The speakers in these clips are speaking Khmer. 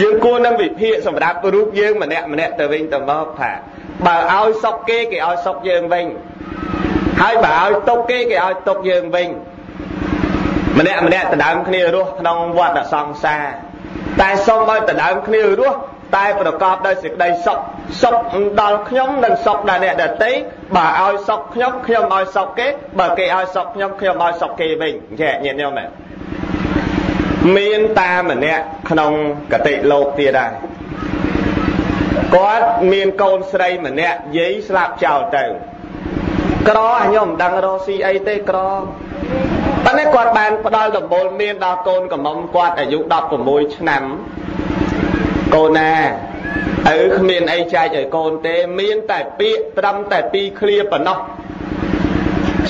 យើងគួរនឹងវិភាគសម្រាប់រូបយើងម្នាក់ម្នាក់ទៅវិញទៅមកថាបើឲ្យសុកគេគេឲ្យសុកយើងវិញហើយបើឲ្យទុកគេគេឲ្យទុកយើងវិញម្នាក់ម្នាក់ដណ្ដើមគ្នារស់ក្នុងវត្តសង្សារតែសូមឲ្យដណ្ដើមគ្នារស់តែប្រកបដោយសេចក្តីសុខសុខដល់ខ្ញុំនិងសុខដល់អ្នកដទៃបើឲ្យសុខខ្ញុំខ្ញុំឲ្យសុខគេបើគេឲ្យសុខខ្ញុំខ្ញុំឲ្យសុខគេវិញចេះញាតិញោមមែន មានតាម្នាក់ក្នុងកតិលោកទៀតដែរគាត់មានកូនស្រីម្នាក់យាយស្លាប់ចោលទៅ ក្រអាខ្ញុំមិនដឹងរកស៊ីអីទេក្រប៉ុន្តែគាត់បានផ្ដល់ដំបូលមានដល់កូនកំមុំគាត់អាយុ16ឆ្នាំកូនណាឪគ្មានអីចែកឲ្យកូនទេ មានតែពាក្យត្រឹមតែពីរឃ្លាប៉ុណ្ណោះ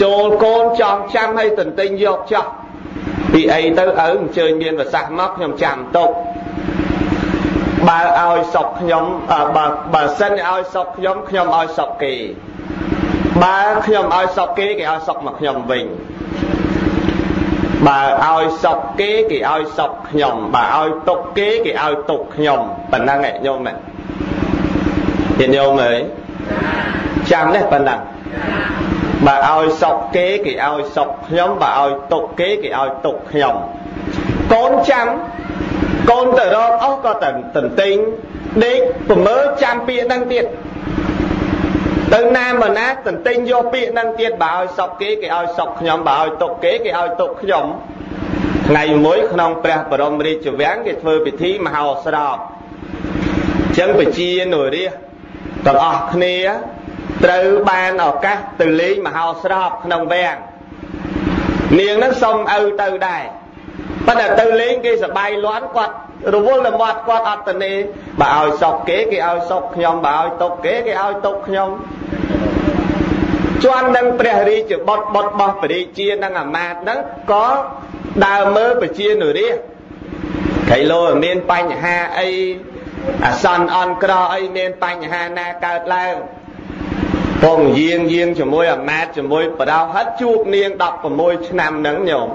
ចូលកូនចង់ចាំឲ្យទន្ទិញយកចោះ ពីអីទៅឪអញ្ជើញមានប្រសាសន៍មកខ្ញុំចាំទុកបើឲ្យសុកខ្ញុំបើបើសិនឲ្យសុកខ្ញុំខ្ញុំឲ្យសុកគេបើខ្ញុំឲ្យសុកគេគេឲ្យសុកមកខ្ញុំវិញបើឲ្យសុកគេគេឲ្យសុកខ្ញុំបើឲ្យទុកគេគេឲ្យទុកខ្ញុំប៉ុណ្ណឹងឯងញោមមែនញាតិញោមអើយចាំនេះប៉ុណ្ណឹង បើឲ្យសុកគេគេឲ្យសុកខ្ញុំបើឲ្យទុកគេគេឲ្យទុកខ្ញុំកូនចាំកូនទៅរកអស់ក៏ទៅទន្ទិញដេកប្រមើចាំពាក្យហ្នឹងទៀតទៅណាមកណាទន្ទិញយកពាក្យហ្នឹងទៀតបើឲ្យសុកគេគេឲ្យសុកខ្ញុំបើឲ្យទុកគេគេឲ្យទុកខ្ញុំថ្ងៃមួយក្នុងព្រះបរមរាជវាំងគេធ្វើពិធីមហោស្រពអញ្ចឹងបជានរាទាំងអស់គ្នា ត្រូវបានឱកាសទៅលេងមហោស្រពក្នុងវាំងនាងនឹងសុំឪទៅដែរប៉ុន្តែទៅលេងគេសបាយលាន់គាត់រវល់លមាត់គាត់អត់តនេបើឲ្យសុកគេគេឲ្យសុកខ្ញុំបើឲ្យទុកគេគេឲ្យទុកខ្ញុំជន់នឹងព្រះរាជបុត្របុត្ររបស់ព្រះរាជានិងអាមាត្យហ្នឹងក៏ដើរមើលប្រជានុរាស្ត្រកៃលោមានបញ្ហាអីអាសន្នអន់ក្រអីមានបញ្ហាណាកើតឡើង ពងយាងយាងជាមួយអាមាត្យជាមួយបដៅហិតជួបនាង16ឆ្នាំហ្នឹងញោម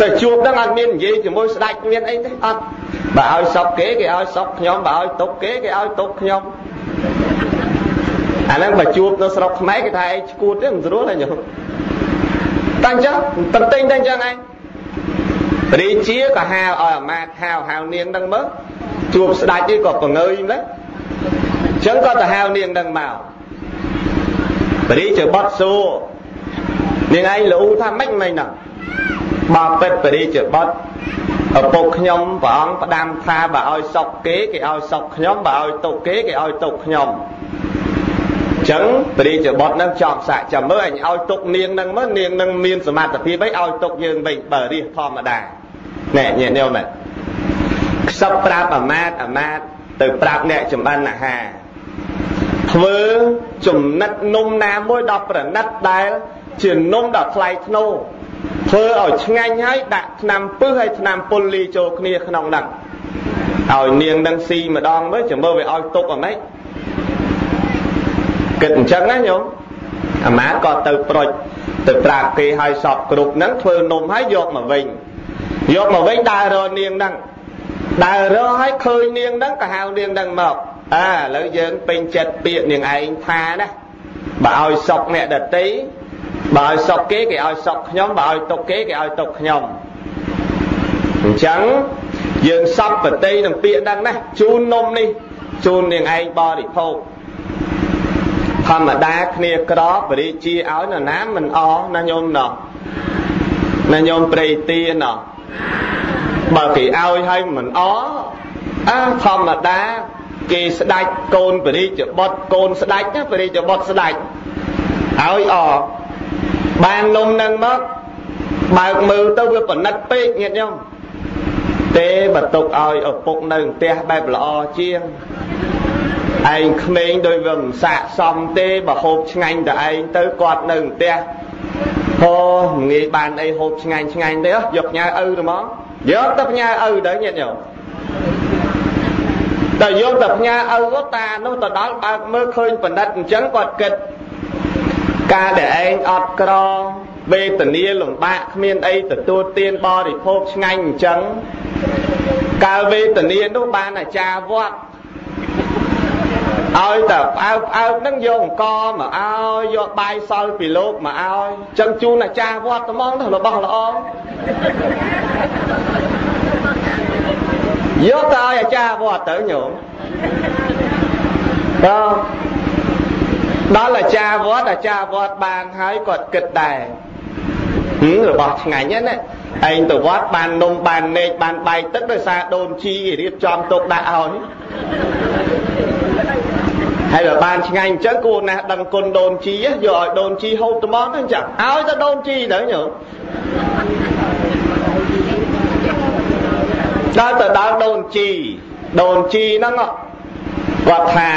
តែជួបហ្នឹងអត់មាននិយាយជាមួយស្ដេចមានអីទេអត់បើឲ្យសុកគេគេឲ្យសុកខ្ញុំបើឲ្យទុកគេគេឲ្យទុកខ្ញុំអាហ្នឹងបើជួបនៅស្រុកខ្មែរគេថាឯងឈួតទេមិនស្រួលទេញោមតែអញ្ចឹងតន្ទិញតែអញ្ចឹងឯងរាជាក៏ហៅឲ្យអាមាត្យហៅហៅនាងហ្នឹងមើលជួបស្ដេចនេះក៏បង្ងើយម្លេះអញ្ចឹងក៏ទៅហៅនាងហ្នឹងមកព្រះរាជបុត្រសួរនាងឯងលូថាម៉េចមិនហ្នឹងបើពិតព្រះរាជបុត្រឪពុកខ្ញុំព្រះអង្គផ្ដាំថាបើឲ្យសុកគេគេឲ្យសុកខ្ញុំបើឲ្យទុកគេគេឲ្យទុកខ្ញុំចឹងព្រះរាជបុត្រនឹងចប់សាក់ចាំមើលអញឲ្យទុកនាងនឹងមើលនាងនឹងមានសមត្ថភាពអីឲ្យទុកយើងវិញបើរាជធម្មតាណែញាតិញោមណាខ្សឹបប្រាប់អាមាតអាមាតទៅប្រាប់អ្នកចម្បានអាហារ ធ្វើចំណិតនំណាមួយដល់ប្រណិតដែល ជានំដល់ថ្លៃធ្នូធ្វើឲ្យឆ្ងាញ់ហើយដាក់ថ្នាំពឹសហើយថ្នាំពុលលីចូលគ្នាក្នុងហ្នឹងឲ្យនាងនឹងស៊ីម្ដងមើលចាំមើលវាឲ្យទុកអាម៉េចគិតអញ្ចឹងណាញោមអាម៉ាក៏ទៅប្រុចទៅប្រាប់គេឲ្យសពគ្រប់ហ្នឹងធ្វើនំឲ្យយកមកវិញយកមកវិញដើររកនាងហ្នឹងដើររកឲ្យឃើញនាងហ្នឹងក៏ហៅនាងហ្នឹងមក អើឥឡូវយើងពេញចិត្តពាក្យនាងឯងថាណាបើឲ្យសុកអ្នកដតីបើឲ្យសុកគេគេឲ្យសុកខ្ញុំបើឲ្យទុកគេគេឲ្យទុកខ្ញុំអញ្ចឹងយើងសពបតីនឹងពាក្យហ្នឹងណាជូននំនេះជូននាងឯងបរិភោគធម្មតាគ្នាក្របបរិជាឲ្យនរណាមិនអណាញោមណោះណាញោមព្រៃទាណោះបើគេឲ្យឲ្យមិនអអាធម្មតា គេស្ដាច់កូនបរិជ្ជបុត្រកូនស្ដាច់ណាបរិជ្ជបុត្រស្ដាច់ឲ្យអបាននំនឹងមកបើកមើលទៅវាប្រណិតពេកញាតិញោមទេបើទុកឲ្យឪពុកនៅផ្ទះបែបល្អជាងឯងក្មេងដោយវាមិនស័កសមទេបើហូបឆ្ងាញ់តែឯងទៅគាត់នៅផ្ទះហោងាយបានអីហូបឆ្ងាញ់ឆ្ងាញ់ទេយកផ្ញើឪទៅមកយកទៅផ្ញើឪទៅញាតិញោម តែយកទៅផ្ញើឪតានោះទៅដល់បើកមើលឃើញបណ្ឌិតអញ្ចឹងគាត់គិតការដែលឯងអត់ក្រវេទនាលំបាកគ្មានអីទទួលទានបរិភោគឆ្ងាញ់អញ្ចឹងកាលវេទនានោះបានអាចារ្យវត្តឲ្យតែផ្អើផ្អើនឹងយកអង្គមកឲ្យយកបាយសល់ពីលោកមកឲ្យចឹងជូនអាចារ្យវត្តត្មងទៅរបស់ល្អ យកទៅឲ្យអាចារ្យវត្តទៅញោមតើដល់អាចារ្យវត្តអាចារ្យវត្តបានហើយគាត់គិតដែររបស់ឆ្ងាញ់ណាឯងទៅវត្តបាននំបាននេកបានបាយទឹកដោយសារដូនជីរៀបចំទុកដាក់ឲ្យហើយបើបានឆ្ងាញ់អញ្ចឹងគួរណាស់ដឹងគុណដូនជីយកឲ្យដូនជីហូបត្មងទៅអញ្ចឹងឲ្យទៅដូនជីទៅញោម ដល់ទៅដល់ដូនជីដូនជីហ្នឹងគាត់ថា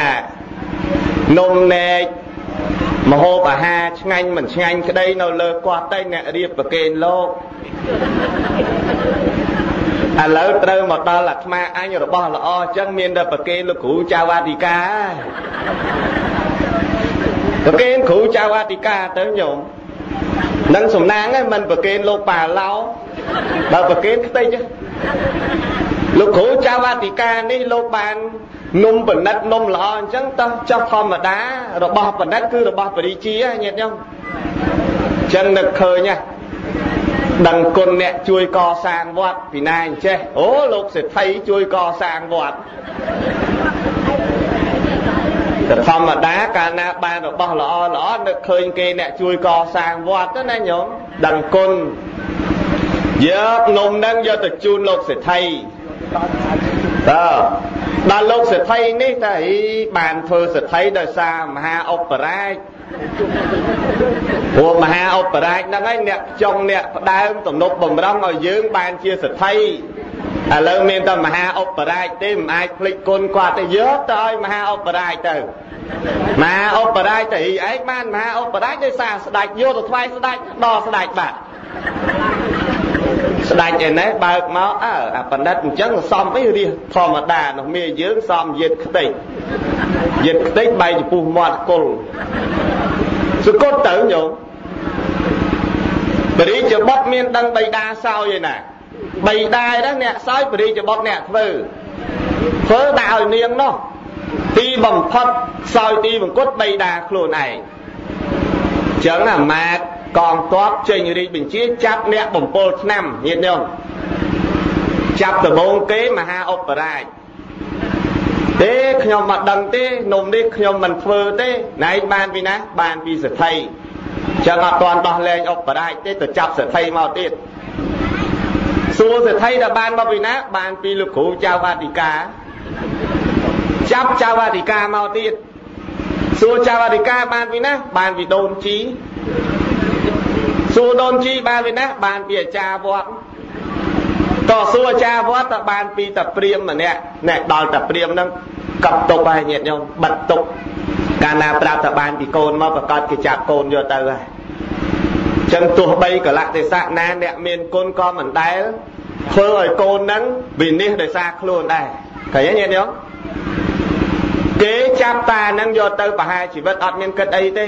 នំណែកមហូបអាហារឆ្ងាញ់មិនឆ្ងាញ់ក្តីនៅលើគាត់តែអ្នករៀបប្រគេនលោកឥឡូវត្រូវមកដល់អាត្មាអញរបស់ល្អអញ្ចឹងមានតែប្រគេនលោកគ្រូចៅអធិការប្រគេនគ្រូចៅអធិការទៅញោមនឹងសំណាងហ្នឹងមិនប្រគេនលោកប៉ាឡោបើប្រគេនខ្ទេច លោកគ្រូចៅអធិការនេះលោកបាននំបណិតនំល្អអញ្ចឹងតោះចោះធម្មតារបស់បណិតគឺរបស់បរិជាញាតិញោមអញ្ចឹងនឹកឃើញហ៎ដឹងគុណអ្នកជួយកសាងវត្តពីណាអញ្ចេះអូលោកសេដ្ឋីជួយកសាងវត្តតែធម្មតាកាលណាបានរបស់ល្អល្អនឹកឃើញគេអ្នកជួយកសាងវត្តទៅណាញោមដឹងគុណ យកនំនឹងយកទៅជូនលោកសេដ្ឋីតើដល់លោកសេដ្ឋីនេះតែបានធ្វើសេដ្ឋីដោយសារមហាឧបរាជព្រោះមហាឧបរាជហ្នឹងឯងអ្នកចង់អ្នកផ្ដើមទំនប់បំរុងឲ្យយើងបានជាសេដ្ឋីឥឡូវមានតែមហាឧបរាជទេមិនអាចភ្លេចគុណគាត់ទេយកទៅឲ្យមហាឧបរាជទៅមហាឧបរាជទៅឯងបានមហាឧបរាជដោយសារស្ដេចយកទៅថ្វាយស្ដេចដល់ស្ដេចបាទ ស្ដាច់ឯណេះបើកមកអើអាបណ្ឌិតអញ្ចឹងសំអីរះធម្មតានោះមាយើងសំយិតខ្ទេចយិតខ្ទេចបែកចំពោះមាត់គុលសកត់ទៅញោមបរិជ្ជបុត្រមានដឹងបៃតាសោយឯណាបៃតាហ្នឹងអ្នកសោយបរិជ្ជបុត្រអ្នកធ្វើធ្វើដាក់ឲ្យនាងនោះទីបំផុតសោយទីបង្គត់បៃតាខ្លួនឯងចឹងអាម៉ាត កងទ័ពចេញរាជបញ្ជាចាប់អ្នកបំពល់ឆ្នាំញាតិញោមចាប់ដំបងគេមហាឧបរាជទេខ្ញុំមិនដឹងទេនំនេះខ្ញុំមិនធ្វើទេណែឯងបានពីណាបានពីសទ្ធិចឹងអត់ទាន់ដោះលែងឧបរាជទេទៅចាប់សទ្ធិមកទៀតសួរសទ្ធិដែលបានមកពីណាបានពីលោកគ្រូចៅអធិការចាប់ចៅអធិការមកទៀតសួរចៅអធិការបានពីណាបានពីដូនជី សួរដូនជីបានពីណាបានពីអាចារ្យវត្តតសួរអាចារ្យវត្តតបានពីតាព្រាមម្នាក់ណែដល់តាព្រាមហ្នឹងកັບទុកហើយញាតិញោមបិទទុកកាលណាប្រាប់ថាបានពីកូនមកប្រកាសគេចាប់កូនយកទៅហើយចឹងទោះបីកលៈទេសៈណាអ្នកមានគុណក៏មិនដែលធ្វើឲ្យកូនហ្នឹងវិនិច្ឆ័យដោយសារខ្លួនដែរឃើញទេញាតិញោមគេចាប់តាហ្នឹងយកទៅប្រហារជីវិតអត់មានគិតអីទេ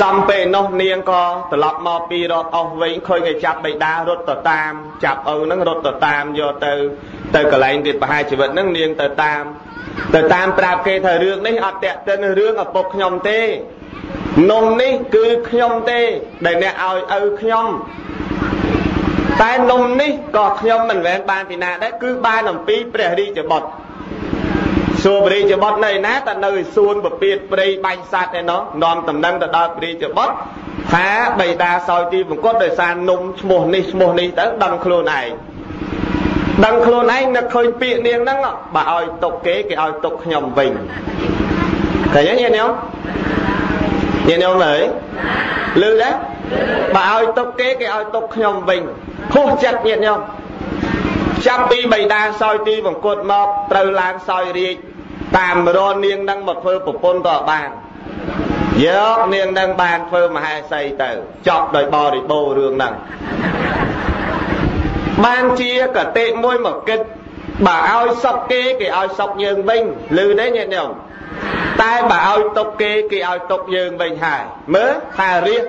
សំពេលនោះនាងក៏ត្រឡប់មកពីរត់អស់វិញឃើញគេចាប់បិតារត់ទៅតាមចាប់ឪហ្នឹងរត់ទៅតាមយកទៅទៅកន្លែងទៀតប្រហារជីវិតហ្នឹងនាងទៅតាមទៅតាមប្រាប់គេថារឿងនេះអត់តាក់ទិនរឿងឪពុកខ្ញុំទេនំនេះគឺខ្ញុំទេដែលអ្នកឲ្យឪខ្ញុំតែនំនេះក៏ខ្ញុំមិនមែនបានពីណាដែរគឺបានអំពីព្រះរាជបុត្រ សួរបរិជ្ជបុត្រនៅណាតនៅសួនពពៀតព្រៃបាញ់សัตว์ឯណោះនាំតំណែងទៅដល់បរិជ្ជបុត្រថាបៃតាសោយទីបង្គត់ដោយសារនំឈ្មោះនេះឈ្មោះនេះទៅដឹងខ្លួនឯងដឹងខ្លួនឯងនឹកឃើញពាក្យនាងហ្នឹងបើឲ្យទុកគេគេឲ្យទុកខ្ញុំវិញឃើញទេញាតិញោមញាតិញោមអើយលឺដែរបើឲ្យទុកគេគេឲ្យទុកខ្ញុំវិញខុសចិត្តញាតិញោមចាប់ពីបៃតាសោយទីបង្គត់មកត្រូវឡើងសោយរាជ តាមរននាងនឹងមកធ្វើប្រពន្ធតបានយកនាងនឹងបានធ្វើមហេសីទៅចប់ដោយបរិបូររឿងហ្នឹងបានជាកតិមួយមកគិតបើឲ្យសុកគេគេឲ្យសុកយើងវិញឮទេញាតិញោមតែបើឲ្យទុកគេគេឲ្យទុកយើងវិញហើយមើលថារាជ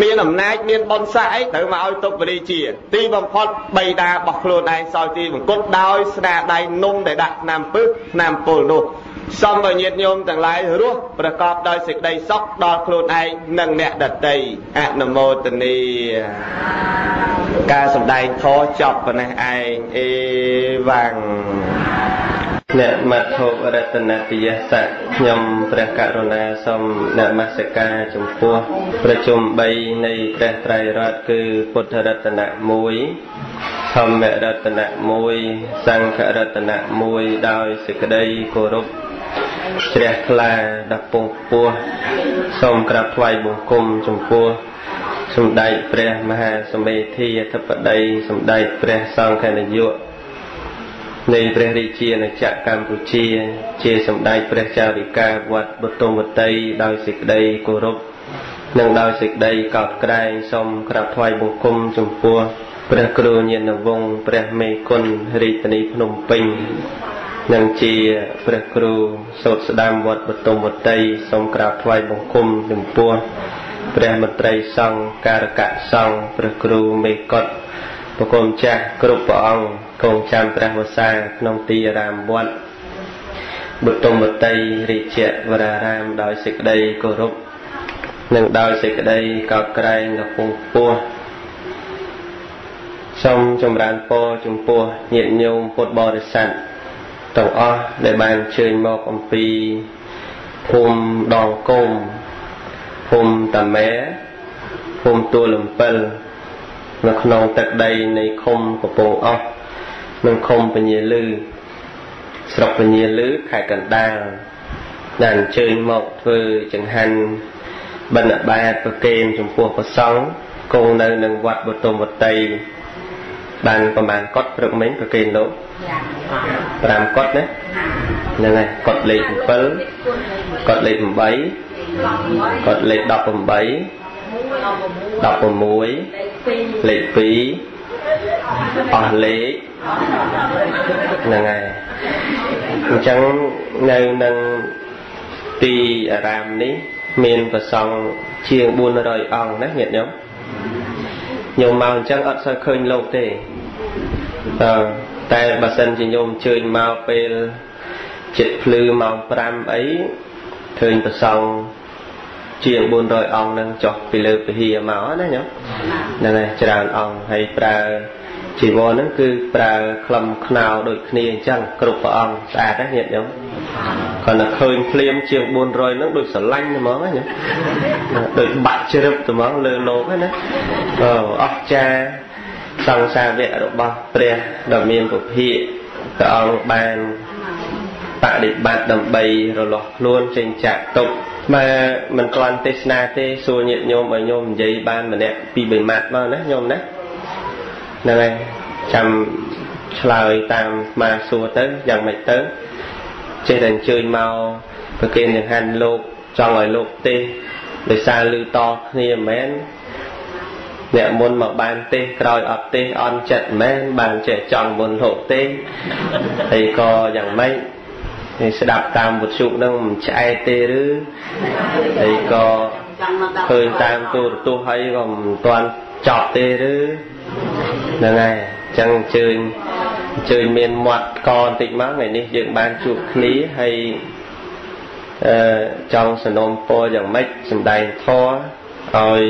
មានអំណាចមានបនស័កអីត្រូវមកឲ្យទុកបរិជា ទីបំផុតបីតារបស់ខ្លួនឯងសោយទីបង្គត់ដោយស្នាដៃនំដែលដាក់ឆ្នាំពឹសឆ្នាំពលនោះសូមឲ្យញាតិញោមទាំងឡាយរស់ប្រកបដោយសេចក្តីសុខដល់ខ្លួនឯងនិងអ្នកដទៃអនុមោទនីការសម្ដែងធម៌ចប់ប៉ុណ្ណេះឯងអេវ៉ាំង អ្នកមត្ថុរតនតិយស័កខ្ញុំព្រះករុណាសូមនមស្ការចំពោះប្រជុំ3នៃព្រះត្រៃរតន៍គឺពុទ្ធរតនៈ1ធម្មរតនៈ1សង្ឃរតនៈ1ដោយសេចក្តីគោរពជ្រះថ្លាដល់ពងពោះសូមក្រាបថ្វាយបង្គំចំពោះសម្ដេចព្រះមហាសមេធាអធិបតីសម្ដេចព្រះសង្ឃនាយក នៃព្រះរាជាណាចក្រកម្ពុជា ជាសម្ដេចព្រះចៅរិកាវត្តបទុមវតីដោយសេចក្តីគោរពនិងដោយសេចក្តីកោតក្រែងសូមក្រាបថ្វាយបង្គំចំពោះព្រះគ្រូញាណវង្សព្រះមេគុណរាជធានីភ្នំពេញនិងជាព្រះគ្រូសូត្រស្ដាមវត្តបទុមវតីសូមក្រាបថ្វាយបង្គំចំពោះព្រះមន្ត្រីសង្ឃការកៈសង្ឃព្រះគ្រូមេកុដបង្គំចាស់គ្រប់ព្រះអង្គ គង់ចាំព្រះវសាក្នុងទីអារាមវត្តបុទុមវតីរាជវរារាមដោយសេចក្តីគោរពនិងដោយសេចក្តីកោតក្រែងកំពុងពោះសូមចម្រើនពរចំពោះញាតិញោមពុទ្ធបរិស័ទទាំងអស់ដែលបានអញ្ជើញមកអំពីភូមិដងគោមភូមិតាម៉ែភូមិទួលលំពិលនៅក្នុងទឹកដីនៃឃុំកំពង់អស់ និងឃុំពញាលឺស្រុកពញាលឺខេត្តកណ្ដាលដែលអញ្ជើញមកធ្វើចង្ហាន់បណ្ឌបាតប្រគេនចំពោះព្រះសង្ឃគង់នៅនឹងវត្តបទុមវតីបានប្រមាណកត់ព្រឹកមិញប្រគេនលោក5កត់ណាហ្នឹងហើយកត់លេខ7កត់លេខ8កត់លេខ18 16លេខ2 អស់លេខហ្នឹងហើយអញ្ចឹងនៅនឹងទីអារាមនេះ មានប្រសង់ជាង400អង្គណាញាតិញោមញោមមកអញ្ចឹងអត់សូវឃើញលោកទេតើតែបើសិនជាញោមអញ្ជើញមកពេលចិត្តភ្លឺម៉ោង5អីឃើញប្រសង់ជាង400អង្គនឹងចុះពីលើពហិយមកណាញោមហ្នឹងហើយច្រើនអង្គហើយប្រើ ជីវរហ្នឹងគឺប្រើក្លឹមខ្នោដូចគ្នាអញ្ចឹងគ្រប់ព្រះអង្គស្អាតណាញាតិញោមគាត់តែឃើញភ្លាមជាង400ហ្នឹងដូចស្រឡាញ់ហ្មងណាញោមដូចបាក់ជ្រឹបហ្មងលើលោកណាអូអស្ចារ្យសង្សារវៈរបស់ព្រះដ៏មានពុភិព្រះអង្គបានបដិបត្តិដើម្បីរលាស់ខ្លួនចេញចាក់ទុកមកមិនគ្រាន់ទេសនាទេសួរញាតិញោមឲ្យញោមនិយាយបានម្នាក់ពីរបីម៉ាត់មកណាញោមណា ហ្នឹងហើយចាំឆ្លើយតាមមកសួរទៅយ៉ាងម៉េចទៅចេះតែអញ្ជើញមកប្រគេនចង្ហាន់លោកចង់ឲ្យលោកទេសដោយសារលឺតគ្នាមិនមែនអ្នកមុនមកបានទេសក្រោយអត់ទេសអន់ចិត្តមែនបានចេះចង់មុនហូបទេសហើយក៏យ៉ាងម៉េចនេះស្ដាប់តាមវិទ្យុនឹងមិនឆ្អែតទេឬហើយក៏ឃើញតាមទូរទស្សន៍ហើយក៏មិនទាន់ចប់ទេឬ ហ្នឹងហើយអញ្ចឹងអញ្ជើញអញ្ជើញមានមាត់កបន្តិចមកថ្ងៃនេះយើងបានជួបគ្នាហើយអឺចង់สนុំពរយ៉ាងម៉េចសំដែងធម៌ឲ្យ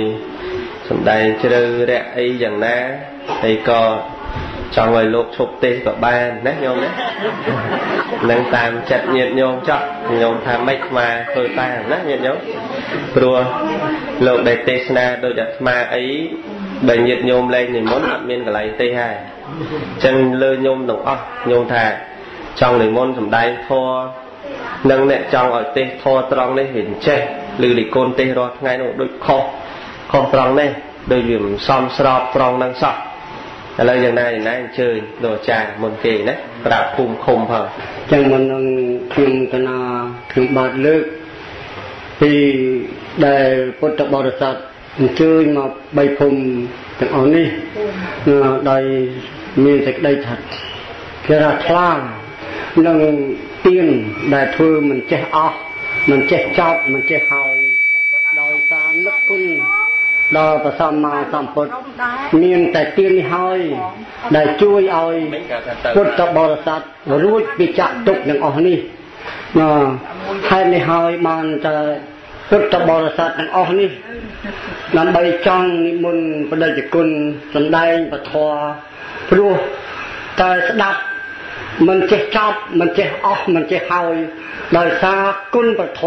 សំដែងជ្រៅរយៈអីយ៉ាងណាហើយក៏ចង់ឲ្យលោកឈប់ទេសក៏បានណាញោមណានឹងតាមចិត្តញាតិញោមចោះញោមថាម៉េចអាត្មាធ្វើតាមណាញាតិញោមព្រោះលោកដែលទេសនាដូចអាត្មាអី បើញាតិញោមលែងនិមន្តអត់មានកន្លែងទេសហើយអញ្ចឹងលើញោមទាំងអស់ញោមថាចង់និមន្តសំដែងធម៌នឹងអ្នកចង់ឲ្យទេសធម៌ត្រង់នេះវាចេះឬលីកូនទេសរាល់ថ្ងៃនោះដូចខុសខុសត្រង់នេះដូចវាមិនសមស្របត្រង់នឹងសោះឥឡូវយ៉ាងណាយ៉ាងណាអញ្ជើញលោកអាចារ្យមុនគេណាប្រាប់ភូមិឃុំផងចឹងមុននឹងខ្ញុំកណាខ្ញុំបាទលើកពីដែលពុទ្ធបរិស័ទ អញ្ជើញមកបីភូមិទាំងអស់នេះដោយមានសេចក្តីថាគេថាថ្លានឹងទៀនដែលធ្វើមិនចេះអស់មិនចេះចប់មិនចេះហើយដោយសារនឹកគុណដល់ព្រះសម្មាសម្ពុទ្ធមានតែទាននេះហើយ ដែលជួយឲ្យពុទ្ធបរិស័ទរួចពីចាក់ទុកទាំងអស់នេះណាហេតុនេះហើយបានតែ ពុទ្ធបរិស័ទទាំងអស់នេះដើម្បីចង់និមន្តបដិជគុណសម្ដែងពធព្រោះតែស្ដាប់មិនចេះចប់មិនចេះអស់មិនចេះហើយដោយសារគុណពធ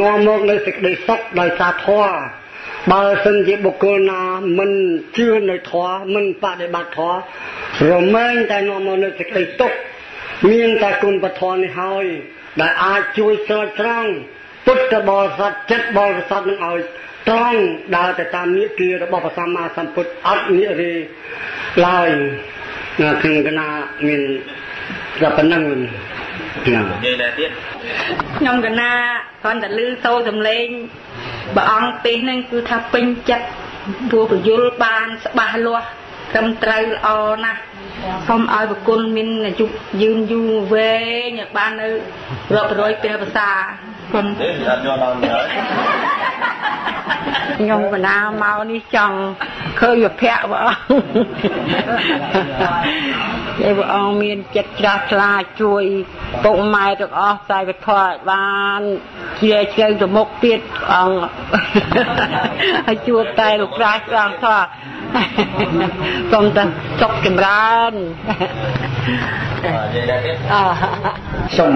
នាំមកនៅសេចក្តីសុខដោយសារធម៌បើសិនជាបុគ្គលណាមិនជឿនៅធម៌មិនបដិបត្តិធម៌រមែងតែនាំមកនៅសេចក្តីទុក្ខមានតែគុណពធនេះហើយដែលអាចជួយស្រោចស្រង់ ពុទ្ធបរិស័ទចិត្តបរិស័ទនឹងឲ្យត្រង់ដើរទៅតាមនិកាយរបស់ព្រះសម្មាសម្ពុទ្ធអត់និរិឡើយណាខាងកណាមានតែប៉ុណ្ណឹងណានិយាយដែរទៀតខ្ញុំកណាគ្រាន់តែលឺសូរសំឡេងព្រះអង្គទេសហ្នឹងគឺថាពេញចិត្តព្រោះបញ្យលបានច្បាស់លាស់ត្រឹមត្រូវល្អណាស់សូមឲ្យប្រគុណមានអាយុយឺនយូរវែងបាននៅរាប់រយព្រះភាសា គុណអត់យកដល់ហើយខ្ញុំកណាមកនេះចង់ឃើញវិភៈព្រះអង្គដែលព្រះអង្គមានចិត្តជ្រះថ្លាជួយពុកម៉ែទាំងអស់ខ្សែវធឲ្យបានជ្រាជ្រៅទៅមុខទៀតអង្គហើយជួបតែលោកប្រាជ្ញព្រះអង្គថា សូមតែសុខចម្រើនសូម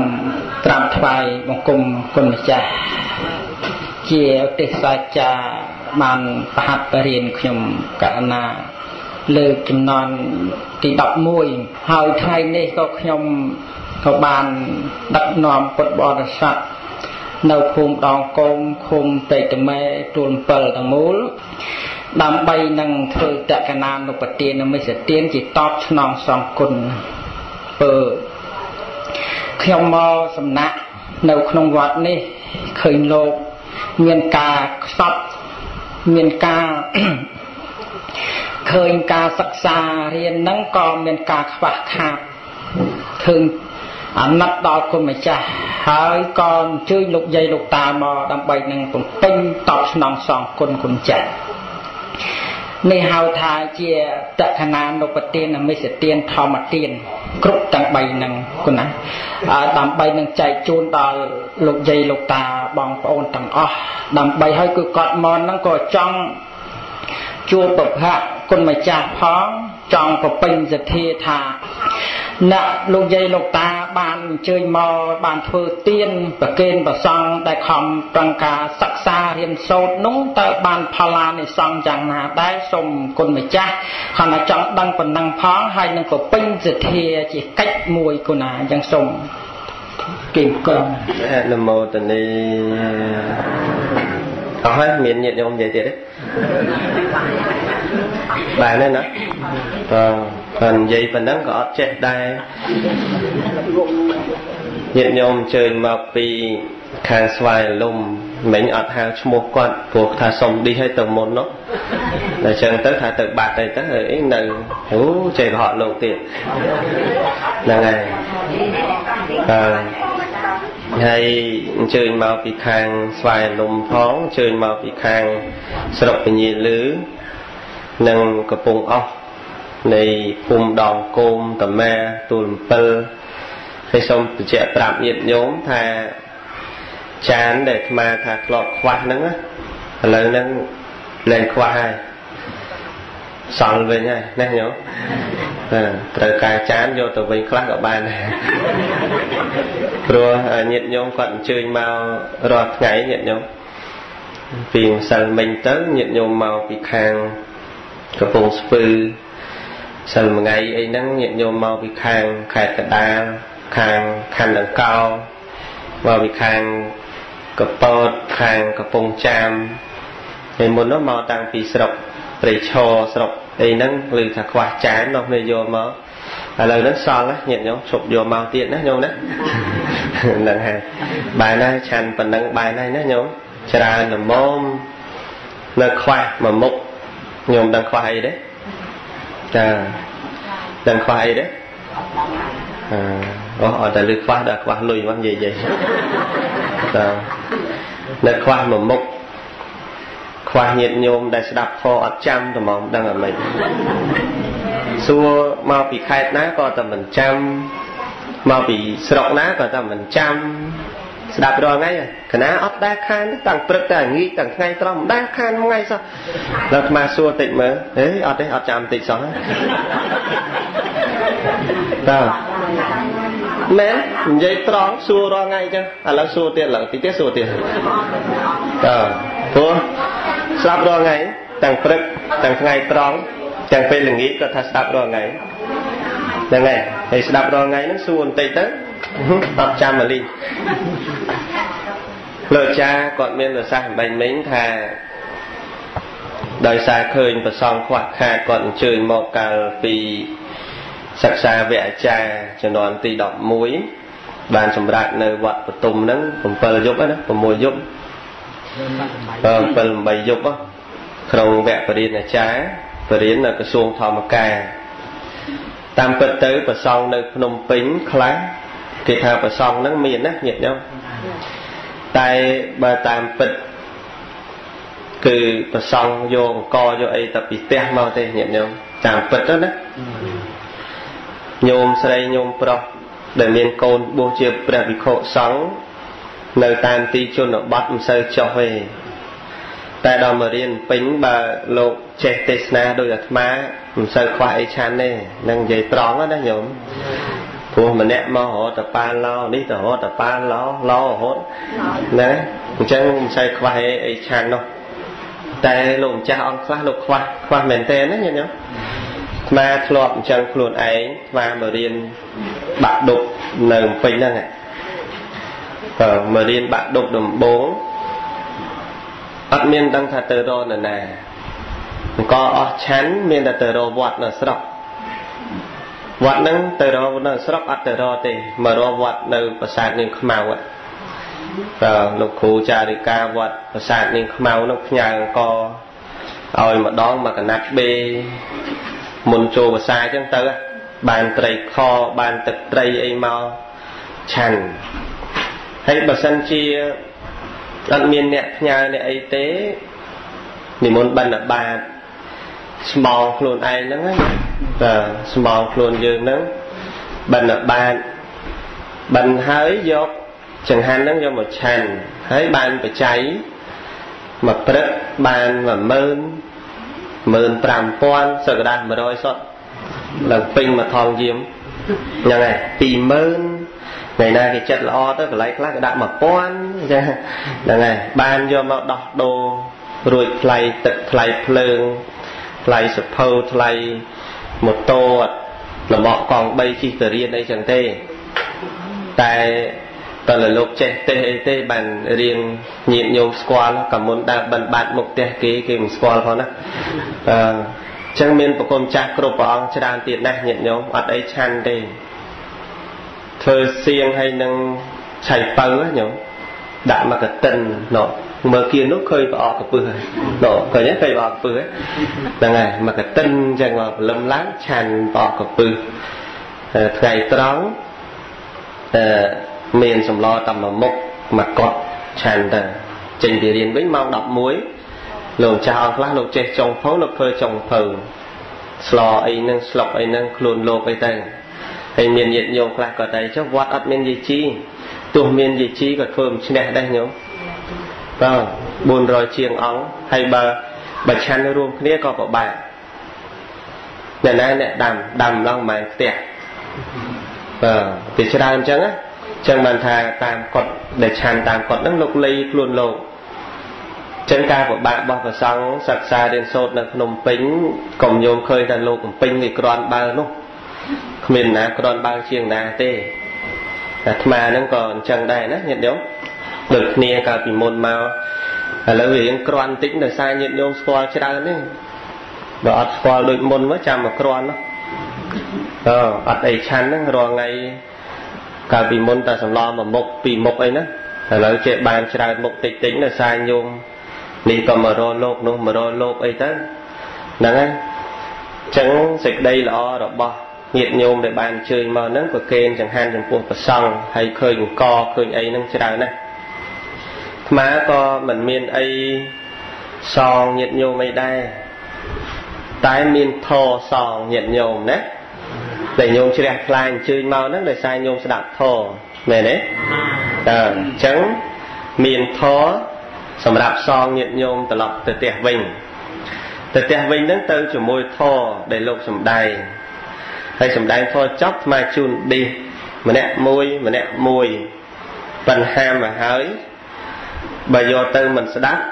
ត្រាំថ្វាយបង្គំគុណម្ចាស់ជាឧទ្ទិសសាចាបានប្រហាត់បរៀនខ្ញុំករណាលើកចំនួនទី11ហើយថ្ងៃនេះក៏ខ្ញុំក៏បានដឹកនាំពុទ្ធបរិស័ទនៅភូមិដងកោមឃុំតេតមេទួល7ទាំងមូល ដើម្បីនឹងធ្វើតកណានុបទានមិសទានជាតបស្នងសងគុណពើខ្ញុំមកសំណាក់នៅក្នុងវត្តនេះឃើញលោកមានការខ្សត់មានការឃើញការសិក្សារៀនហ្នឹងក៏មានការខ្វះខាតឃើញអាណិតដល់គុណម្ចាស់ហើយក៏អញ្ជើញលោកយាយលោកតាមកដើម្បីនឹងបំពេញតបស្នងសងគុណគុណចាស់ នេះហៅថាជាតក្ខណានុបទានមិសទានធម្មទានគ្រប់ទាំង3ហ្នឹងគុណណាដើម្បីនឹងចែកជូនដល់លោកយាយលោកតាបងប្អូនទាំងអស់ដើម្បីឲ្យគឺគាត់មកហ្នឹងក៏ចង់ជួបប្រភពគុណម្ចាស់ផងចង់ប្រពេញសទ្ធាថា អ្នកលោកយាយលោកតាបានអញ្ជើញមកបានធ្វើទៀនប្រគេនប្រសង់ដែលខំប្រឹងការសិក្សារៀនសូត្រនោះតើបានផល្លានិសង្ឃយ៉ាងណាដែរសូមគុណម្ចាស់ខំតែចង់ដឹងប៉ុណ្ណឹងផងហើយនឹងប្រពេញសទ្ធាជាកិច្ចមួយគុណាយ៉ាងសូមគៀងកងអនុមោទនី អស់ហើយមានញាតិញោមនិយាយទៀតទេបានទេណាបាទគាត់និយាយប៉ុណ្ណឹងក៏អត់ចេះដែរញាតិញោមអញ្ជើញមកពីខាងស្វាយលំ មិញអត់ហៅឈ្មោះគាត់ព្រោះថាសុំឌីឲ្យទៅមុននោះតែអញ្ចឹងទៅថាទៅបាត់ទៅទៅអីនៅអូចេះកុហកលោកទៀតហ្នឹងហើយបាទហើយអញ្ជើញមកពីខាងស្វាយលំផងអញ្ជើញមកពីខាងស្រុកពញាលឺនិងកំពង់អស់នៃភូមិដងគោមតម៉ែទួល7ហើយសូមបញ្ជាក់ប្រាប់ញាតិញោមថា ចានដែលអាត្មាថាធ្លាប់ខ្វះហ្នឹងឥឡូវហ្នឹងលែងខ្វះហើយសល់វិញហើយណាញោមត្រូវការចានយកទៅវិញខ្លះក៏បានដែរព្រោះញាតិញោមគាត់អញ្ជើញមករាល់ថ្ងៃញាតិញោមពីម្សិលមិញទៅញាតិញោមមកពីខាងកំពង់ស្ពឺសិលមួយថ្ងៃអីហ្នឹងញាតិញោមមកពីខាងខេត្តកដាលខាងខណ្ឌដង្កោមកពីខាង កពតខាងកំពង់ចាមហើយមុននោះមកតាំងពីស្រុកព្រៃឈរស្រុកអីហ្នឹងឮថាខ្វះចាននោះគ្នាយកមកឥឡូវហ្នឹងសល់ណាញាតិញោមឈប់យកមកទៀតណាញោមណាហ្នឹងហើយបានហើយឆាន់ប៉ុណ្ណឹងបានហើយណាញោមច្រើនល្មមនៅខ្វះមួយមុខញោមដឹងខ្វះអីទេចាដឹងខ្វះអីទេអឺអត់តែលឺខ្វះដល់ខ្វះលុយមកនិយាយយាយតា នៅខ្វះមួយមុខខ្ខ្វះញាតញោមដែលស្ដាប់ធម៌អត់ចាំត្មងដឹងអ្មិនសួរមកពីខេត្តណាក៏តែមិនចាំមកពីស្រុកណាក៏តែមិនចាំស្ដាប់រាល់ថ្ងៃកណាអត់ដែលខានតាំងព្រឹកតែងាយតាំងថ្ងៃត្រង់មិនដែលខានថ្ងៃសោះដល់អាត្មាសួរតិចមើលហេអត់ទេអត់ចាំតិចសោះតើ មែននិយាយត្រង់សួររាល់ថ្ងៃអញ្ចឹងឥឡូវសួរទៀតឥឡូវតិចទៀតសួរទៀតតើព្រោះស្ដាប់រាល់ថ្ងៃតាំងព្រឹកតាំងថ្ងៃត្រង់ទាំងពេលល្ងាចក៏ថាស្ដាប់រាល់ថ្ងៃហ្នឹងហើយហើយស្ដាប់រាល់ថ្ងៃហ្នឹងសួរបន្តិចទៅអត់ចាំមកលីលោកចាគាត់មានប្រសាសន៍បាញ់មិញថាដោយសារឃើញប្រសងខ្វះខាតគាត់អញ្ជើញមកកាលពី សិក្សាវគ្គអាចារ្យជំនាន់ទី11បានសម្រាប់នៅវត្តបទុមហ្នឹង7យប់ណា6យប់7 8យប់ក្នុងវគ្គបរិញ្ញាអាចារ្យបរិញ្ញានៅក្រសួងធម្មការតាមពិតទៅប្រសងនៅភ្នំពេញខ្លះគេថាប្រសងហ្នឹងមានណាញាតិញោមតែបើតាមពិតគឺប្រសងយកអង្គយកអីទៅពីផ្ទះមកទេញាតិញោមតាមពិតទៅណា ញោមស្រីញោមប្រុសដែលមានកូនបួសជាព្រះវិខុសង្ឃនៅតាមទីជនបទមិនសូវចុះទេតែដល់មករៀនពេញបើលោកចេះទេសនាដោយអាត្មាមិនសូវខ្វះអីឆានទេនឹងនិយាយត្រង់ណាញោមព្រោះម្នាក់មករហូតតប៉ាឡោនេះទៅរហូតតប៉ាឡោឡោរហូតណាអញ្ចឹងមិនសូវខ្វះអីអីឆាននោះតែលោកម្ចាស់អង្គខ្លះលោកខ្វះខ្វះមែនទេណាញញោម ស្មាធ្លាប់អញ្ចឹងខ្លួនឯងស្មាមករៀនបាក់ដប់នៅពេញហ្នឹងបើមករៀនបាក់ដប់ដំបងអត់មានដឹងថាទៅរកនរណាអង្គអស់ឆាន់មានតែទៅរកវត្តនៅស្រុកវត្តហ្នឹងទៅរកនៅស្រុកអត់ទៅរកទេមករកវត្តនៅប្រាសាទនាងខ្មៅតើលោកគ្រូចារិកាវត្តប្រាសាទនាងខ្មៅនោះផ្ញើអង្គឲ្យម្ដងមកកណាត់បេ មុនចូលភាសាអញ្ចឹងទៅបានត្រីខបានទឹកត្រីអីមកឆាន់ហើយបើសិនជាអត់មានអ្នកផ្ញើអ្នកអីទេនិមន្តបណ្ឌបាតស្មោខ្លួនឯងហ្នឹងបាទស្មោខ្លួនយើងហ្នឹងបណ្ឌបាតបិណ្ឌហើយយកចង្ហាន់ហ្នឹងយកមកឆាន់ហើយបានបច្ច័យមកព្រឹកបាន10000 15000សក្តា100សុតឡើងពេញមកថងយាមហ្នឹងហើយ20000ថ្ងៃណាគេចិត្តល្អទៅកន្លែងខ្លះក៏ដាក់1000អញ្ចឹងហ្នឹងហើយបានយកមកដោះដូររួចថ្លៃទឹកថ្លៃភ្លើងថ្លៃសភៅថ្លៃម៉ូតូលំអកកង់3ជិះទៅរៀនអីចឹងទេតែ តើលោកចេះទេអីទេបានរៀងញាតញោមស្គាល់ក៏មុនដើរបិណ្ឌបាត់មុខផ្ទះគេគេមិនស្គាល់ផងណាអឺចឹងមានប្រគំចាស់គ្រប់ព្រះអង្គច្រើនទៀតណាស់ញាតញោមអត់អីឆាន់ទេធ្វើសៀងហើយនឹងឆៃបើញោមដាក់មកកតិនណោមើលគៀននោះឃើញប្រអកកពឹសហើយណោឃើញទេឃើញប្រអកកពឹសហ្នឹងហើយមកកតិនចឹងមកព្រលឹមឡើងឆាន់ប្រអកកពឹសថ្ងៃត្រង់អឺ មានសម្លតែមួយមុខមួយកត់ឆានទៅចេញពីរៀនវិញម៉ោង11លោកចាស់អង្គខ្លះលោកចេះចុងភៅលោកធ្វើចុងភៅស្លអីហ្នឹងស្លុកអីហ្នឹងខ្លួនលោកអីទៅហើយមានញាតិញោមខ្លះក៏តែចុះវត្តអត់មានយាយជីទោះមានយាយជីក៏ធ្វើមិនឈ្នះដែរញោមបាទ400ជាងអង្គហើយបើបើឆាន់រួមគ្នាក៏ពិបាកអ្នកណាអ្នកដាំដាំឡើងមិនផ្ទះបាទពីច្រើនអញ្ចឹងណា ចឹងបានថាតាមកត់ដែលឆានតាមកត់ហ្នឹងលោកលីខ្លួនលោកចឹងការពិបាករបស់ព្រះសង្ឃសិក្សារៀនសូត្រនៅភ្នំពេញកុំញោមឃើញតែលោកកំពេញវាក្រាន់បើនោះគ្មានណាក្រាន់បើជាងណាទេអាត្មាហ្នឹងក៏អញ្ចឹងដែរណាញាតិញោមដូចគ្នាកាលពីមុនមកឥឡូវរៀងក្រាន់តិចដោយសារញាតិញោមស្គាល់ច្រើនទេបើអត់ស្គាល់ដូចមុនមកចាំមកក្រាន់នោះអឺអត់អីឆាន់ហ្នឹងរាល់ថ្ងៃ កាលពីមុនតែសម្លមួយមុខពីរមុខអីណាឥឡូវចេះបានច្រើនមុខតិចតិចនៅសាយញោមនេះក៏មករលោកនោះមករលោកអីទៅហ្នឹងហើយអញ្ចឹងសេចក្តីល្អរបស់ញាតិញោមដែលបានអញ្ជើញមកហ្នឹងក៏កេនចង្ហាន់ចំពោះប្រសង់ហើយឃើញអង្គឃើញអីហ្នឹងច្រើនណាស់អាត្មាក៏មិនមានអីសងញាតញោមអីដែរតែមានធរសងញាតញោមណា ដែលញោមជ្រះខ្លាញអញ្ជើញមកហ្នឹងដោយសារញោមស្ដាប់ធរមែនទេតើអញ្ចឹងមានធរសម្រាប់សងញាតញោមត្រឡប់ទៅផ្ទះវិញទៅផ្ទះវិញហ្នឹងទៅជាមួយធរដែលលោកសំដែងហើយសំដែងធរចប់ថ្មជូនឌីសម្នាក់មួយម្នាក់មួយបញ្ហាមកហើយបើយកទៅមិនស្ដាប់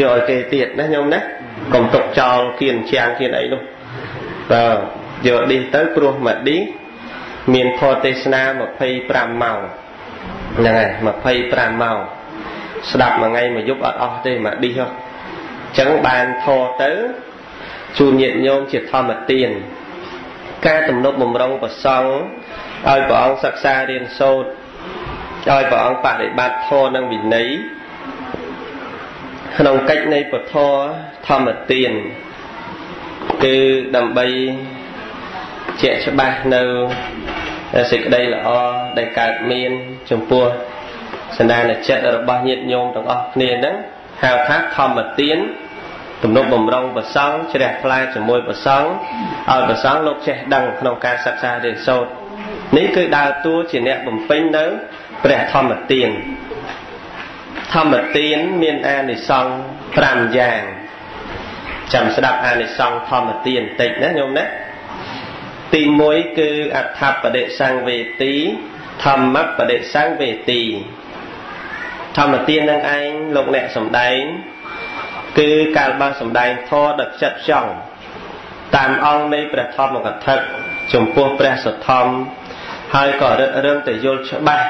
យកឲ្យគេទៀតណាញោមណាកុំទុកចោលគៀនជាងគៀនអីនោះបើ យកឌីសទៅព្រោះមួយឌីសមានធម៌ទេសនា25ម៉ោងហ្នឹងហើយ25ម៉ោងស្ដាប់មួយថ្ងៃមួយយប់អត់អស់ទេមួយឌីសហ៎អញ្ចឹងបានធម៌ទៅជូនញាតិញោមជាធម្មទានការទំនុកបំរុងប្រសង់ឲ្យព្រះអង្គសិក្សារៀនសូត្រឲ្យព្រះអង្គបដិបត្តិធម៌និងវិន័យក្នុងកិច្ចនៃពធធម្មទានគឺដើម្បី ជាក់ច្បាស់នៅសេចក្តីល្អដែលកើតមានចំពោះសន្តានចិត្តរបស់ញាតិញោមទាំងអស់គ្នាហ្នឹងហៅថាធម្មទានទំនុកបំរុងប្រសង់ជ្រះថ្លាជាមួយប្រសង់ឲ្យប្រសង់លោកចេះដឹងក្នុងការសិក្សារៀនសូត្រនេះគឺដើរតួជាអ្នកបំពេញនៅព្រះធម្មទានធម្មទានមានអានិសង្ស5យ៉ាងចាំស្ដាប់អានិសង្សធម្មទានបន្តិចណាញោមណា ទី1គឺអដ្ឋបដិសង្វេទីធម្មបដិសង្វេទីធម្មទាននឹងឯងលោកអ្នកសំដែង គឺកាលបើសំដែងធម៌ដឹកចិត្តចង់តាមអង្គនៃព្រះធម្មកថាចំពោះព្រះសទ្ធំហើយក៏រឹតរឹងទៅយល់ច្បាស់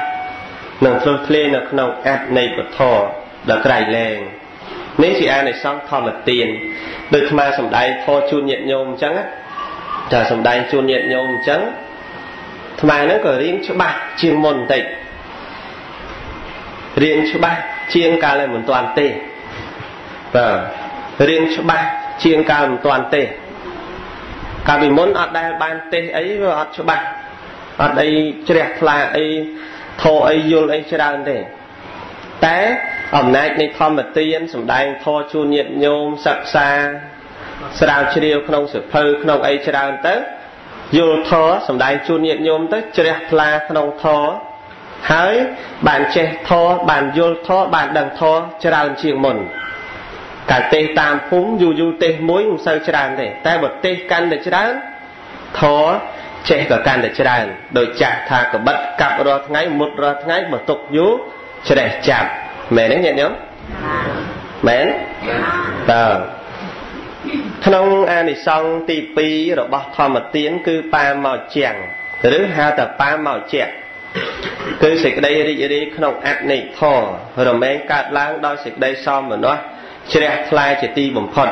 នឹងធ្លុះធ្លាយនៅក្នុងអត្តនៃពធដល់ក្រៃលែងនេះជាអានិសង្សធម្មទានដូចថ្មសំដែងធម៌ជូនញាតិញោមអញ្ចឹង ចាសំដែងជូនញាតិញោមអញ្ចឹងថ្មហ្នឹងក៏រៀងច្បាស់ជាងមុនបន្តិចរៀងច្បាស់ជាងកាលមិនទាន់ទេបាទរៀងច្បាស់ជាងកាលមិនទាន់ទេកាលពីមុនអត់ដែលបានទេសអីវាអត់ច្បាស់អត់អីជ្រះថ្លាអីធោអីយល់អីច្រើនទេតែអំណាចនៃធម្មទានសំដែងធម៌ជូនញាតិញោមសិក្សា ស្រាវជ្រាវក្នុងសភៅក្នុងអីច្រើនទៅយល់ធម៌សំដែងជូនញាតិញោមទៅជ្រះថ្លាក្នុងធម៌ហើយបានចេះធម៌បានយល់ធម៌បានដឹងធម៌ច្រើនជាងមុនកាលទេសតាមភូមិយូរយូរទេសមួយមិនសូវច្រើនទេតែបើទេសកាន់តែច្រើនធម៌ចេះក៏កាន់តែច្រើនដោយចាស់ថាកបិតកាប់រាល់ថ្ងៃមុតរាល់ថ្ងៃបើទុកយូរច្រេះចាប់មែនទេញាតិញោមមែនតើ ក្នុងអានិសង្សទី2របស់ធម្មទានគឺប៉ាមកជាងឬហៅថាប៉ាមកជាក់គឺសេចក្តីរីករាយក្នុងអត្តនៃធម៌រមែងកើតឡើងដោយសេចក្តីសមមនោះជ្រះថ្លាជាទីបំផុត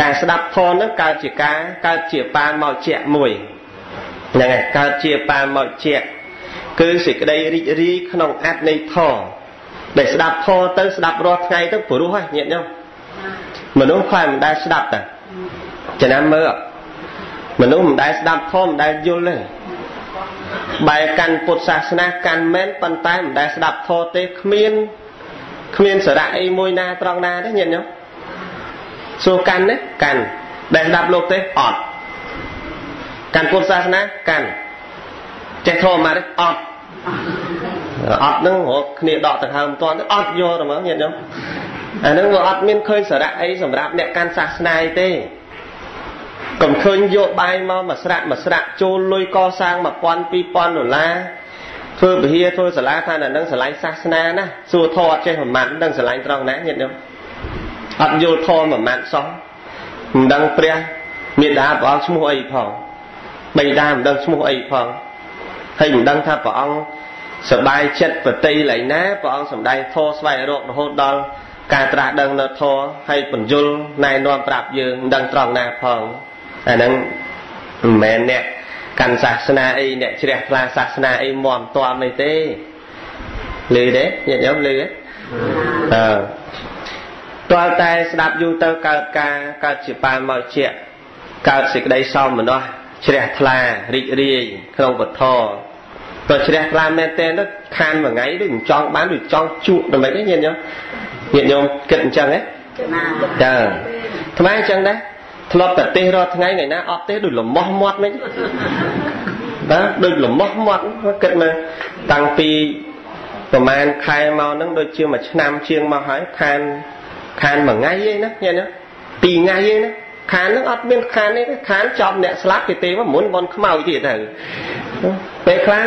ការស្ដាប់ធម៌នឹងកើតជាការកើតជាប៉ាមកជាក់មួយហ្នឹងហើយកើតជាប៉ាមកជាក់គឺសេចក្តីរីករាយក្នុងអត្តនៃធម៌ដែលស្ដាប់ធម៌ទៅស្ដាប់រាល់ថ្ងៃទៅព្រោះហ្នឹងញាតិញោម មនុស្សខ្លាចមិនដែលស្ដាប់តែចំណាំមើលមនុស្សមិនដែលស្ដាប់ធម៌មិនដែលយល់ទេបែរកាន់ពុទ្ធសាសនាកាន់មែនប៉ុន្តែមិនដែលស្ដាប់ធម៌ទេគ្មានគ្មានសារៈអីមួយណាត្រង់ណាទេញាតិញោមសួរកាន់ណាកាន់ដែលស្ដាប់លោកទេអត់កាន់ពុទ្ធសាសនាកាន់ចេះធម៌មកទេអត់អត់នឹងរកគ្នាដកដង្ហើមមិនទាន់ទេអត់យកទៅមកញាតិញោម អានឹងវាអត់មានឃើញសារៈអីសម្រាប់អ្នកកាន់សាសនាទេកុំឃើញយកបាយមកមួយស្រាក់មួយស្រាក់ចូលលុយកសាង1000 2000ដុល្លារធ្វើពហិធ្វើសាលាថានឹងឆ្លាញ់សាសនាណាសួរធម៌អត់ចេះប្រមាណនឹងឆ្លាញ់ត្រង់ណាញាតិញោមអត់យល់ធម៌ប្រមាណសោះមិនដឹងព្រះមេដាព្រះអង្គឈ្មោះអីផងបិតាមិនដឹងឈ្មោះអីផងហើយមិនដឹងថាព្រះអង្គសបាយចិត្តប្រតិឡៃណាព្រះអង្គសម្ដែងធម៌ស្វែងរករហូតដល់ ការត្រាស់ដឹងនៅធម៌ហើយបញ្យលណែនាំប្រាប់យើងមិនដឹងត្រង់ណាផងអាហ្នឹងមិនមែនអ្នកកាន់សាសនាអីអ្នកជ្រះថ្លាសាសនាអីមម ጧ មអីទេលឺទេញាតិញោមលឺទេអឺទាល់តែស្ដាប់យូរទៅកើតការកើតជាបាមកជាកើតសេចក្តីសោមនស្សជ្រះថ្លារីករាយក្នុងពធ ក៏ជ្រះថ្លាមែនតើខានមួយថ្ងៃដូចមិនចង់បានដូចចង់ជក់ដល់មិនទេញាតិញោមញាតិញោមគិតអញ្ចឹងហ៎ចាថ្មអញ្ចឹងដែរធ្លាប់តែទេសរាល់ថ្ងៃថ្ងៃណាអត់ទេសដូចលំមាស់មាត់វិញបាទដូចលំមាស់មាត់គិតមើលតាំងពីប្រហែលខែមកហ្នឹងដូចជាមួយឆ្នាំជាងមកហើយខានខានមួយថ្ងៃឯណាញ៉ែណាពីរថ្ងៃឯណា ខានហ្នឹងអត់មានខានទេខានចំអ្នកស្លាប់គេទេមកមុនបនខ្មៅទៀតទៅពេលខ្លះ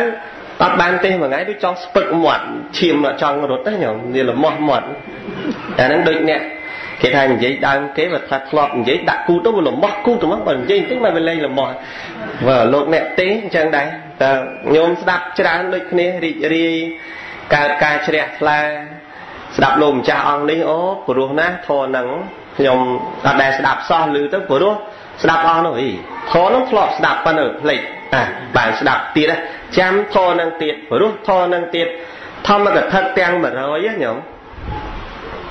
អត់បានទេមួយថ្ងៃដូចចង់ស្ពឹកមាត់ឈាមចង់រត់ទេញោមវាលមាស់មាត់អាហ្នឹងដូចអ្នកគេថានិយាយដើមគេវាថាធ្លាប់និយាយដាក់គូទៅវាលមាស់គូទៅមកបើនិយាយបន្តិចមកវាលែងលមាស់បើលោកអ្នកទេអញ្ចឹងដែរតើញោមស្ដាប់ច្រើនដូចគ្នារីករាយកើតការជ្រះថ្លាស្ដាប់លោកម្ចាស់អង្គនេះអូព្រោះណាធរហ្នឹង ខ្ញុំអត់ដែលស្ដាប់សោះឮទៅព្រោះស្ដាប់អស់នោះអីធរហ្នឹងធ្លាប់ស្ដាប់ប៉ុណ្ណឹងភ្លេចអាបានស្ដាប់ទៀតចាំធរហ្នឹងទៀតព្រោះធរហ្នឹងទៀតធម្មកថាទាំង100ញោម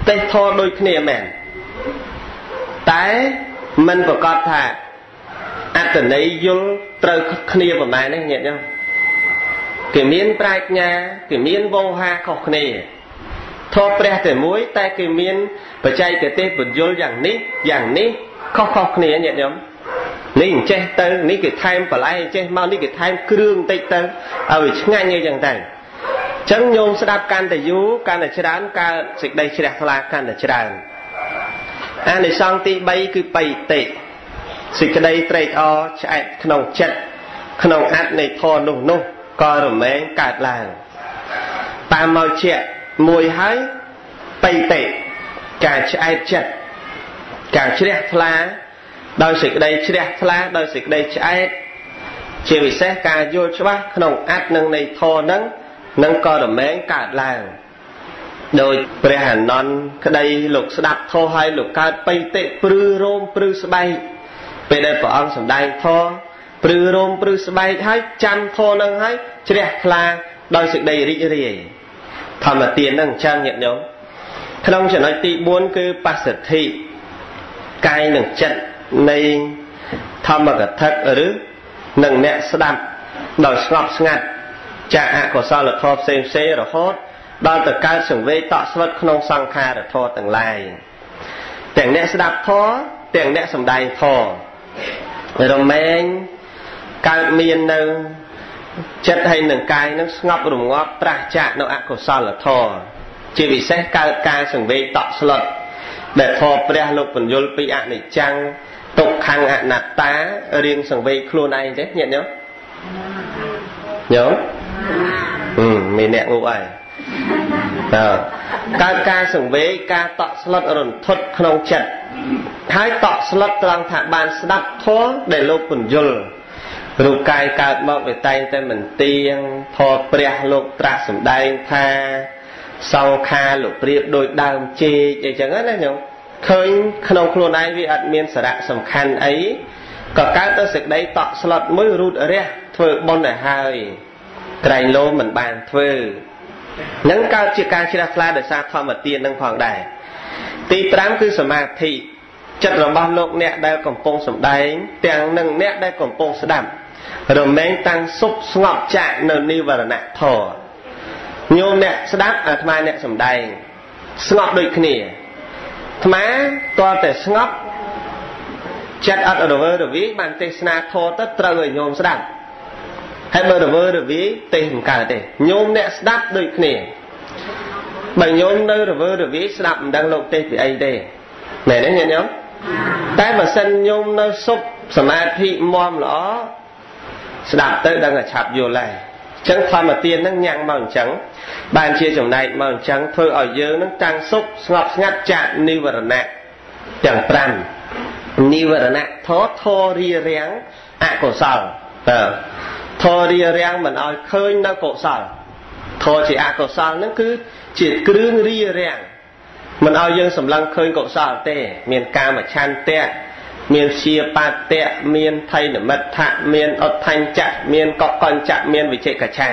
ទេសធរដូចគ្នាមែនតែมันប្រកាសថាអត្តន័យយល់ត្រូវគ្នាប្រហែលនេះញាតិញោមគេមានប្រាជ្ញាគេមានវោហាខុសគ្នា ធម៌ព្រះតែមួយ តែគេមានបច្ចេកទេសបញ្យលយ៉ាងនេះយ៉ាងនេះខុសខុសគ្នាញាតិញោមនេះអញ្ចេះទៅនេះគេថែមបន្លែអញ្ចេះមកនេះគេថែមគ្រឿងបន្តិចទៅឲ្យវាឆ្ងាញ់អីចឹងទៅចឹងញោមស្ដាប់កាន់តែយូរកាន់តែច្រើនកើតសេចក្តីជ្រះថ្លាកាន់តែច្រើនអានិសង្ឃទី3គឺបៃតិសេចក្តីត្រេកអរឆ្អែតក្នុងចិត្តក្នុងអត្តនៃធម៌នោះនោះក៏រមែងកើតឡើងតាមមកជា មួយហើយបៃតិការឆ្អែតចិត្តការជ្រះថ្លា ដោយសេចក្តីជ្រះថ្លាដោយសេចក្តីឆ្អែតជាពិសេសការយល់ច្បាស់ក្នុងអត្តនិងនៃធម៌នឹងនឹងក៏រមែងកើតឡើងដោយព្រះអានន្ទក្តីលោកស្ដាប់ធម៌ហើយលោកកើតបៃតិព្រឺរោមព្រឺស្បែកពេលដែលព្រះអង្គសម្ដែងធម៌ព្រឺរោមព្រឺស្បែកហើយចាំធម៌នឹងហើយជ្រះថ្លាដោយសេចក្តីរីករាយ ធម្មទាននឹងអញ្ចឹងញាតិញោមក្នុងចំណុចទី4គឺបស្សទ្ធិកាយនិងចិត្តនៃធម្មកថាឬនឹងអ្នកស្ដាប់ដោយស្ងប់ស្ងាត់ចាអកុសលធម៌ផ្សេងផ្សេងរហូតដល់ទៅកើតសង្វេគតក់ស្វិតក្នុងសង្ខារធម៌ទាំងឡាយទាំងអ្នកស្ដាប់ធម៌ទាំងអ្នកសំដែងធម៌រមែងកើតមាននៅ ចិត្តហើយនឹងកាយនឹងស្ងប់រងាប់ប្រះចាកនៅអកុសលធម៌ជាពិសេសកើតការសង្វេគតក់ស្លុតដែលធម៌ព្រះលោកបញ្យលពីអនិច្ចំទុក្ខំអនត្តារៀងសង្វេគខ្លួនឯងទេញាតិញោមញោមហឹមមានអ្នកងូហើយតើកើតការសង្វេគការតក់ស្លុតរន្ធត់ក្នុងចិត្តហើយតក់ស្លុតត្រង់ថាបានស្ដាប់ធម៌ដែលលោកពន្យល់ រូបកាយកើតមកវាតែងតែមិនទៀងធម៌ព្រះលោកត្រាស់សម្ដែងថាសង្ខារលោកប្រៀបដូចដើមចេកអីចឹងណាញោមឃើញក្នុងខ្លួនឯងវាអត់មានសារៈសំខាន់អីក៏កើតទៅសេចក្តីតក់ស្លុតមួយរូតរះធ្វើបុណ្យឲ្យហើយក្រែងលោមិនបានធ្វើនឹងកើតជាការជ្រះថ្លាដោយសារធម្មទាននឹងផងដែរទី5គឺសមាធិចិត្តរបស់លោកអ្នកដែលកំពុងសម្ដែងទាំងនឹងអ្នកដែលកំពុងស្ដាប់ រមែងតាំងសុបស្ងប់ចាក់នៅនិវរណៈធរញោមអ្នកស្ដាប់អាត្មាអ្នកសម្ដែងស្ងប់ដូចគ្នាអាត្មាតើតែស្ងប់ចិត្តអត់រវើរវាយបានទេសនាធរទៅត្រូវឲ្យញោមស្ដាប់ហើយបើរវើរវាយទេសមិនកើតទេញោមអ្នកស្ដាប់ដូចគ្នាបើញោមនៅរវើរវាយស្ដាប់មិនដឹងលោកទេសពីអីទេមែនទេញាតិញោមតែបើសិនញោមនៅសុបសមាធិមមល្អ ស្ដាប់ទៅដឹងតែឆាប់យល់ដែរអញ្ចឹងធម្មទានហ្នឹងញ៉ាំងមកអញ្ចឹងបានជាចំណែកមកអញ្ចឹងធ្វើឲ្យយើងនឹងតាំងសុខស្ងប់ស្ងាត់ចាកនិវរណៈទាំង5និវរណៈធោធររារាំងអកុសលតើធររារាំងមិនឲ្យឃើញនៅកុសលធរជាអកុសលហ្នឹងគឺជាគ្រឿងរារាំងមិនឲ្យយើងសម្លឹងឃើញកុសលទេ មានកាមឆន្ទៈ មានជាបាតៈមានថៃនិមិត្តៈមានអដ្ឋញ្ចៈមានកកញ្ចៈមានវិជិកឆា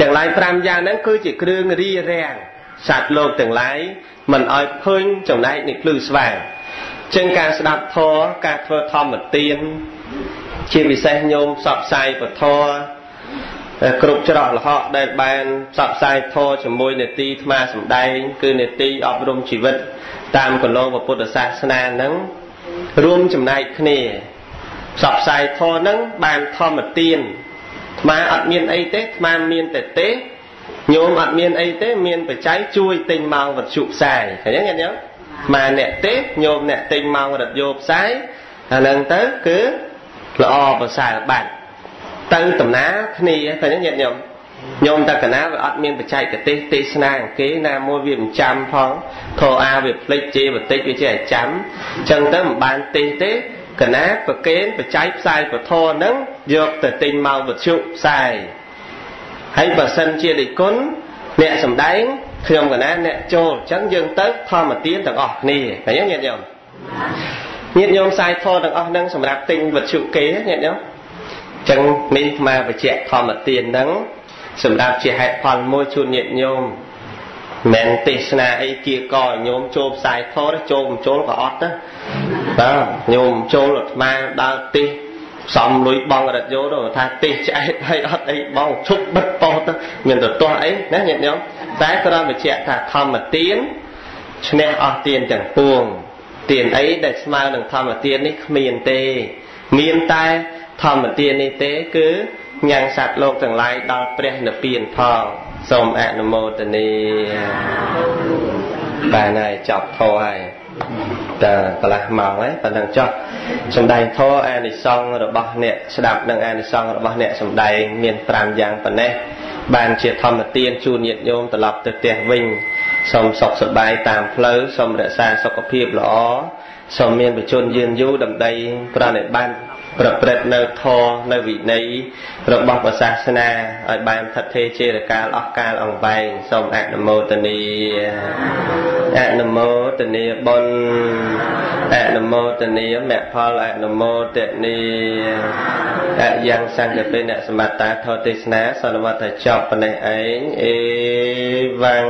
ទាំងឡាយ5យ៉ាងហ្នឹងគឺជាគ្រឿងរីរាំងសត្វលោកទាំងឡាយមិនឲ្យឃើញចំណែកនៃភ្លឺស្វាងចឹងការស្ដាប់ធម៌ការធ្វើធម្មទានជាពិសេសញោមផ្សព្វផ្សាយពធគ្រប់ច្រកលហកដែលបានផ្សព្វផ្សាយធម៌ជាមួយនេតិថ្មសម្ដែង គឺនេតិអប់រំជីវិតតាមកលងពុទ្ធសាសនាហ្នឹង រួមចំណែកគ្នាផ្សព្វផ្សាយធម៌ហ្នឹងបានធម្មទានថ្មអត់មានអីទេថ្មមានតែទេញោមអត់មានអីទេមានបច្ច័យជួយទិញមកវត្ថុផ្សាយឃើញទេញាតិញោមថ្មអ្នកទេញោមអ្នកទិញមករត់យោផ្សាយអាហ្នឹងទៅគឺល្អប្រសើរបាត់ទៅដំណើរគ្នាទៅញាតិញោម ញោមតកណាវាអត់មានបច្ចេកទេសទេសនាគេណាមួយវាមិនចាំផងខអាវាភ្លេចជេបន្តិចវាចេះឲ្យចាំអញ្ចឹងទៅមិនបានទេសទេកណាប្រកេនបច្ច័យផ្សាយពធហ្នឹងយកទៅទិញមកវិទ្យុផ្សាយហើយបើសិនជានិគុណអ្នកសំដែងខ្ញុំកណាអ្នកចូលអញ្ចឹងយើងទៅធម្មទានទាំងអស់គ្នាឃើញទេញាតិញោមញាតិញោមផ្សាយធម៌ទាំងអស់ហ្នឹងសម្រាប់ទិញវិទ្យុគេញាតិញោមចឹងនេះមកបច្ចៈធម្មទានហ្នឹង សម្រាប់ជាហេតុផលមួយជូនញាតិញោមមិនទេសនាអីគៀកញោមចូលផ្សាយធរចូលមិនចូលក៏អត់ទៅបាទញោមចូលអាត្មាដើរទេសសំលុយបងរត់យោទៅថាទេសឆ្អែតហើយអត់អីបងឈប់បិទពោទៅមានទៅទាស់អីណាញាតិញោមតែគ្រាន់បញ្ជាក់ថាធម្មទានឈ្នះអស់ទានទាំងពួងទានអីដែលស្មើនឹងធម្មទាននេះគ្មានទេ មានតែធម្មទាននេះទេគឺ ញ៉ាំងសត្វលោកទាំងឡាយដល់ព្រះនិព្វានផងសូមអនុមោទនីបានហើយចប់ធរហើយតើកន្លះម៉ោងហើយប៉ុណ្ណឹងចុះសំដែងធរអានិសង្ឃរបស់អ្នកស្ដាប់នឹងអានិសង្ឃរបស់អ្នកសំដែងមាន5យ៉ាងប៉ុណ្ណេះបានជាធម្មទានជូនញាតិញោមត្រឡប់ទៅផ្ទះវិញសូមសុខសប្បាយតាមផ្លូវសូមរក្សាសុខភាពល្អសូមមានបជនយឺនយូរដើម្បីប្រណិប័ត ប្រព្រឹត្តនៅធម៌នៅវិន័យរបស់ព្រះសាសនាឲ្យបានថិតថេរជារកាលអស់កាលអង្វែងសូមអនុមោទនីអនុមោទនីបុណ្យអនុមោទនីមគ្គផលអនុមោទនីអយ៉ាងសង្កពេអ្នកសម្បត្តិធម៌ទេសនាសន្មតចប់ប៉ុណ្ណេះឯងអេវ៉ាំង